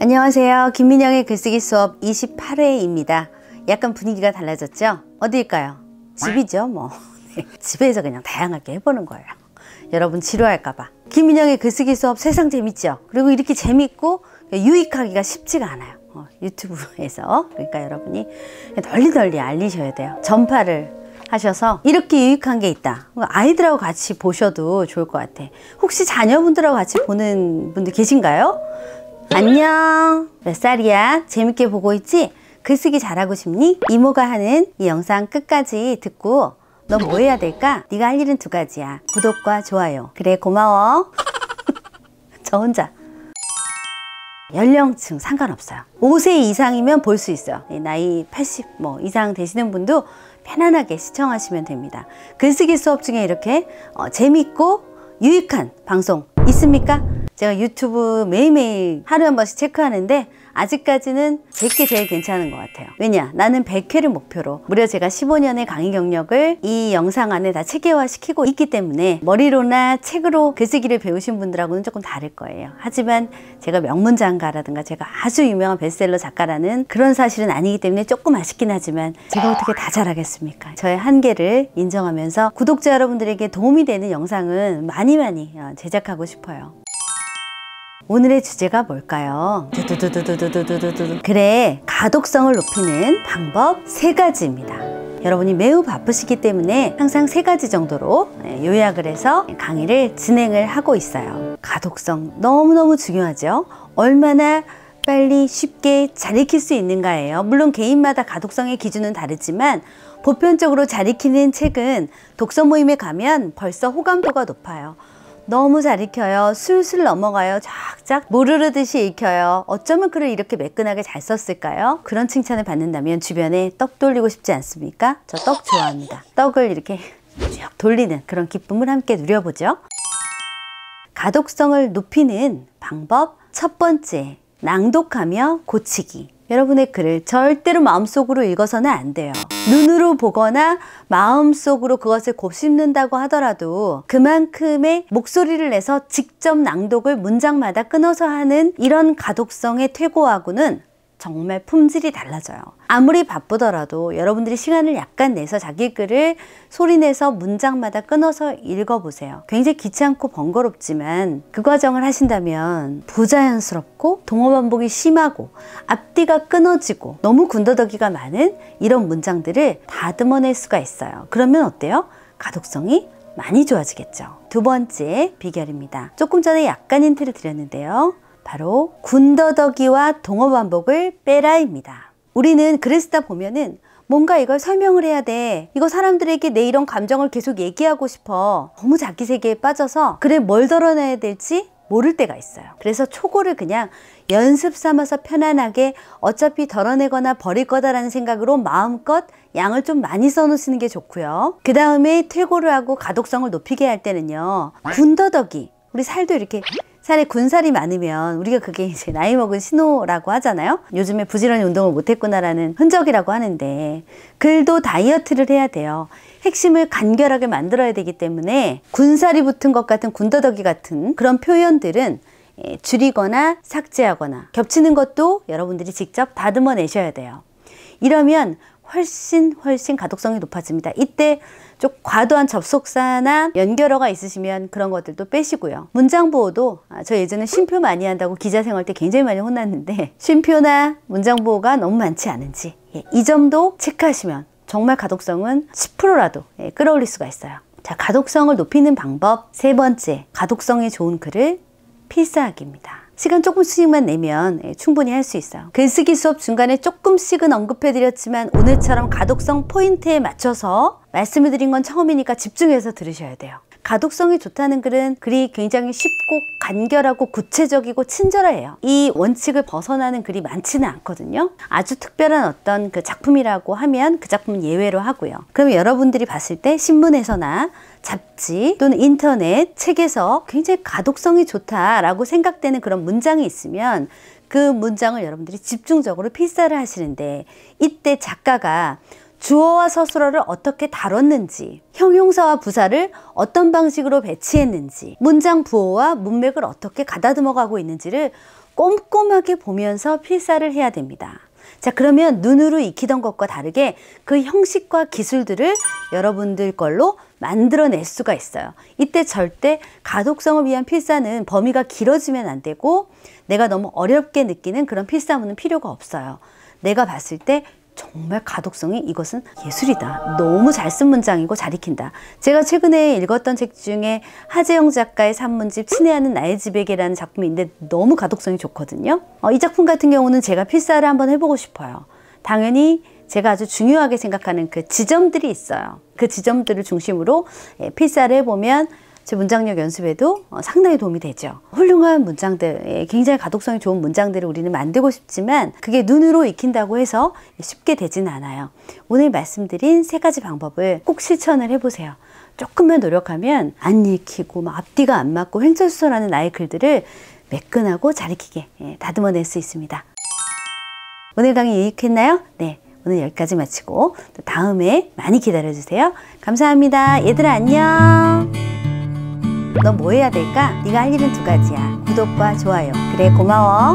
안녕하세요. 김민영의 글쓰기 수업 28회입니다. 약간 분위기가 달라졌죠? 어디일까요? 집이죠, 뭐. 네, 집에서 그냥 다양하게 해보는 거예요. 여러분 지루할까봐. 김민영의 글쓰기 수업 세상 재밌죠? 그리고 이렇게 재밌고 유익하기가 쉽지가 않아요. 어, 유튜브에서. 그러니까 여러분이 널리 널리 알리셔야 돼요. 전파를 하셔서 이렇게 유익한 게 있다. 아이들하고 같이 보셔도 좋을 것 같아. 혹시 자녀분들하고 같이 보는 분들 계신가요? 안녕 몇 살이야? 재밌게 보고 있지? 글쓰기 잘하고 싶니? 이모가 하는 이 영상 끝까지 듣고 너 뭐 해야 될까? 네가 할 일은 두 가지야 구독과 좋아요 그래 고마워 저 혼자 연령층 상관없어요 5세 이상이면 볼 수 있어요 나이 80 뭐 이상 되시는 분도 편안하게 시청하시면 됩니다 글쓰기 수업 중에 이렇게 어, 재밌고 유익한 방송 있습니까? 제가 유튜브 매일매일 하루에 한 번씩 체크하는데 아직까지는 제게 제일 괜찮은 것 같아요. 왜냐? 나는 100회를 목표로 무려 제가 15년의 강의 경력을 이 영상 안에 다 체계화시키고 있기 때문에 머리로나 책으로 글쓰기를 배우신 분들하고는 조금 다를 거예요. 하지만 제가 명문장가라든가 제가 아주 유명한 베스트셀러 작가라는 그런 사실은 아니기 때문에 조금 아쉽긴 하지만 제가 어떻게 다 잘하겠습니까? 저의 한계를 인정하면서 구독자 여러분들에게 도움이 되는 영상은 많이 많이 어, 제작하고 싶어요. 오늘의 주제가 뭘까요? 그래 가독성을 높이는 방법 세 가지입니다. 여러분이 매우 바쁘시기 때문에 항상 세 가지 정도로 네, 요약을 해서 강의를 진행을 하고 있어요. 가독성 너무너무 중요하죠. 얼마나 빨리 쉽게 잘 익힐 수 있는가예요. 물론 개인마다 가독성의 기준은 다르지만 보편적으로 잘 익히는 책은 독서 모임에 가면 벌써 호감도가 높아요. 너무 잘 익혀요. 술술 넘어가요. 쫙쫙 모르르듯이 익혀요. 어쩌면 글을 이렇게 매끈하게 잘 썼을까요? 그런 칭찬을 받는다면 주변에 떡 돌리고 싶지 않습니까? 저 떡 좋아합니다. 떡을 이렇게 쭉 돌리는 그런 기쁨을 함께 누려보죠. 가독성을 높이는 방법 첫 번째, 낭독하며 고치기. 여러분의 글을 절대로 마음속으로 읽어서는 안 돼요. 눈으로 보거나 마음속으로 그것을 곱씹는다고 하더라도 그만큼의 목소리를 내서 직접 낭독을 문장마다 끊어서 하는 이런 가독성의 퇴고하고는 정말 품질이 달라져요. 아무리 바쁘더라도 여러분들이 시간을 약간 내서 자기 글을 소리내서 문장마다 끊어서 읽어보세요. 굉장히 귀찮고 번거롭지만 그 과정을 하신다면 부자연스럽고 동어 반복이 심하고 앞뒤가 끊어지고 너무 군더더기가 많은 이런 문장들을 다듬어낼 수가 있어요. 그러면 어때요? 가독성이 많이 좋아지겠죠. 두 번째 비결입니다. 조금 전에 약간 힌트를 드렸는데요. 바로 군더더기와 동어 반복을 빼라입니다. 우리는 쓰다 보면은 뭔가 이걸 설명을 해야 돼. 이거 사람들에게 내 이런 감정을 계속 얘기하고 싶어. 너무 자기 세계에 빠져서 그래 뭘 덜어내야 될지 모를 때가 있어요. 그래서 초고를 그냥 연습 삼아서 편안하게 어차피 덜어내거나 버릴 거다라는 생각으로 마음껏 양을 좀 많이 써놓으시는 게 좋고요. 그 다음에 퇴고를 하고 가독성을 높이게 할 때는요. 군더더기. 우리 살도 이렇게 살에 군살이 많으면 우리가 그게 이제 나이 먹은 신호라고 하잖아요. 요즘에 부지런히 운동을 못했구나라는 흔적이라고 하는데 글도 다이어트를 해야 돼요. 핵심을 간결하게 만들어야 되기 때문에 군살이 붙은 것 같은 군더더기 같은 그런 표현들은 예, 줄이거나 삭제하거나 겹치는 것도 여러분들이 직접 다듬어 내셔야 돼요. 이러면 훨씬 훨씬 가독성이 높아집니다. 이때 좀 과도한 접속사나 연결어가 있으시면 그런 것들도 빼시고요. 문장 보호도 아, 저 예전에 쉼표 많이 한다고 기자 생활 때 굉장히 많이 혼났는데 쉼표나 문장 보호가 너무 많지 않은지 예, 이 점도 체크하시면 정말 가독성은 10%라도 예, 끌어올릴 수가 있어요. 자, 가독성을 높이는 방법 세 번째, 가독성이 좋은 글을 필사하기입니다. 시간 조금씩만 내면 예, 충분히 할 수 있어요. 글쓰기 수업 중간에 조금씩은 언급해드렸지만 오늘처럼 가독성 포인트에 맞춰서 말씀을 드린 건 처음이니까 집중해서 들으셔야 돼요. 가독성이 좋다는 글은 글이 굉장히 쉽고 간결하고 구체적이고 친절해요. 이 원칙을 벗어나는 글이 많지는 않거든요. 아주 특별한 어떤 그 작품이라고 하면 그 작품은 예외로 하고요. 그럼 여러분들이 봤을 때 신문에서나 잡지 또는 인터넷 책에서 굉장히 가독성이 좋다라고 생각되는 그런 문장이 있으면 그 문장을 여러분들이 집중적으로 필사를 하시는데 이때 작가가 주어와 서술어를 어떻게 다뤘는지, 형용사와 부사를 어떤 방식으로 배치했는지, 문장 부호와 문맥을 어떻게 가다듬어 가고 있는지를 꼼꼼하게 보면서 필사를 해야 됩니다. 자, 그러면 눈으로 익히던 것과 다르게 그 형식과 기술들을 여러분들 걸로 만들어낼 수가 있어요. 이때 절대 가독성을 위한 필사는 범위가 길어지면 안 되고 내가 너무 어렵게 느끼는 그런 필사문은 필요가 없어요. 내가 봤을 때 정말 가독성이 이것은 예술이다. 너무 잘 쓴 문장이고 잘 익힌다. 제가 최근에 읽었던 책 중에 하재영 작가의 산문집 친애하는 나의 집에게라는 작품인데 너무 가독성이 좋거든요. 어, 이 작품 같은 경우는 제가 필사를 한번 해보고 싶어요. 당연히 제가 아주 중요하게 생각하는 그 지점들이 있어요. 그 지점들을 중심으로 예, 필사를 해보면 제 문장력 연습에도 어, 상당히 도움이 되죠. 훌륭한 문장들, 예, 굉장히 가독성이 좋은 문장들을 우리는 만들고 싶지만 그게 눈으로 익힌다고 해서 쉽게 되진 않아요. 오늘 말씀드린 세 가지 방법을 꼭 실천을 해보세요. 조금만 노력하면 안 익히고 막 앞뒤가 안 맞고 횡설수설하는 나의 글들을 매끈하고 잘 익히게 예, 다듬어낼 수 있습니다. 오늘 강의 유익했나요? 네. 오늘 여기까지 마치고 또 다음에 많이 기다려주세요. 감사합니다. 얘들아 안녕. 너 뭐 해야 될까? 네가 할 일은 두 가지야. 구독과 좋아요. 그래 고마워.